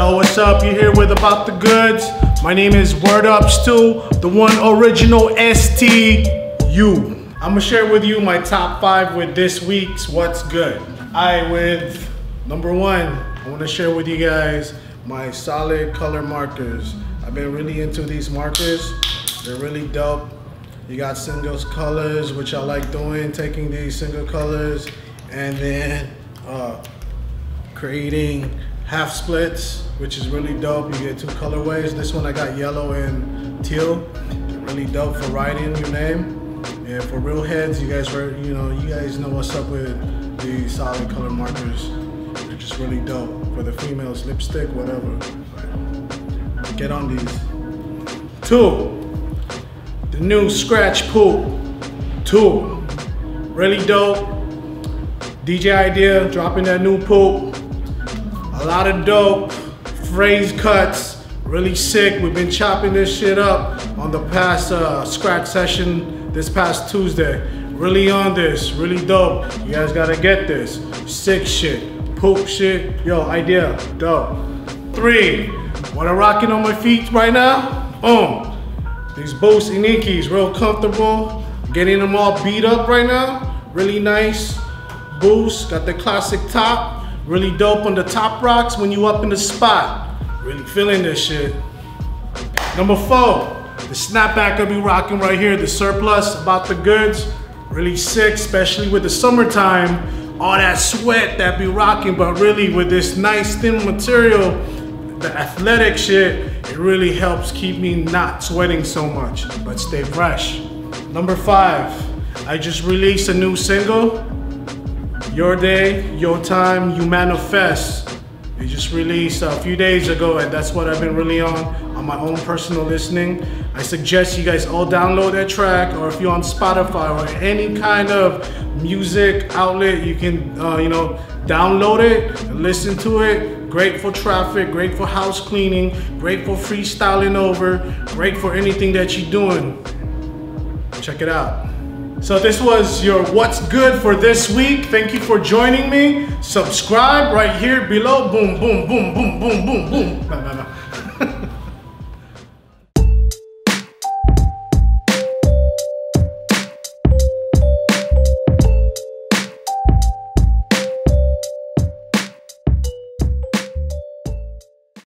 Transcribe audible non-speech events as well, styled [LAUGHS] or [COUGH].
Yo, what's up? You're here with About the Goods. My name is Werdupstu, the one original STU. I'm gonna share with you my top five with this week's What's Good. I with number one, I wanna share with you guys my solid color markers. I've been really into these markers. They're really dope. You got single colors, which I like doing, taking these single colors and then uh, creating half splits, which is really dope. You get two colorways. This one I got yellow and teal. Really dope for writing your name. And for real heads, you guys were, you know, you guys know what's up with the solid color markers. They're just really dope. For the females, lipstick, whatever. Get on these. Two, the new Skratch Poop. Two, really dope. DJ Idea dropping that new poop. A lot of dope phrase cuts, really sick. We've been chopping this shit up on the past uh, scratch session this past Tuesday. Really on this, really dope. You guys gotta get this. Sick shit, poop shit. Yo, idea, dope. Three, what I'm rocking on my feet right now? Um, these Boost Inikis, real comfortable. Getting them all beat up right now. Really nice. Boost, got the classic top. Really dope on the top rocks when you up in the spot. Really feeling this shit. Number four, the snapback I be rocking right here, the surplus about the goods. Really sick, especially with the summertime. All that sweat that be rocking, but really with this nice thin material, the athletic shit, it really helps keep me not sweating so much, but stay fresh. Number five, I just released a new single, Your Day, Your Time, You Manifest. It just released a few days ago and that's what I've been really on, on my own personal listening. I suggest you guys all download that track or if you're on Spotify or any kind of music outlet, you can, uh, you know, download it listen to it. Great for traffic, great for house cleaning, great for freestyling over, great for anything that you're doing. Check it out. So this was your what's good for this week. Thank you for joining me. Subscribe right here below. Boom, boom, boom, boom, boom, boom, boom. [LAUGHS] Blah, blah.